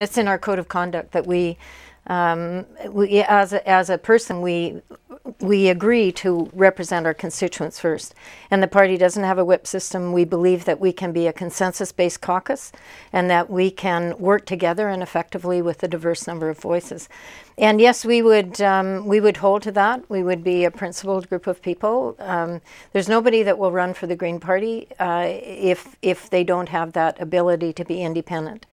It's in our code of conduct that we, um, we as a, as a person, we we agree to represent our constituents first. And the party doesn't have a whip system. We believe that we can be a consensus-based caucus, and that we can work together and effectively with a diverse number of voices. And yes, we would um, we would hold to that. We would be a principled group of people. Um, there's nobody that will run for the Green Party uh, if if they don't have that ability to be independent.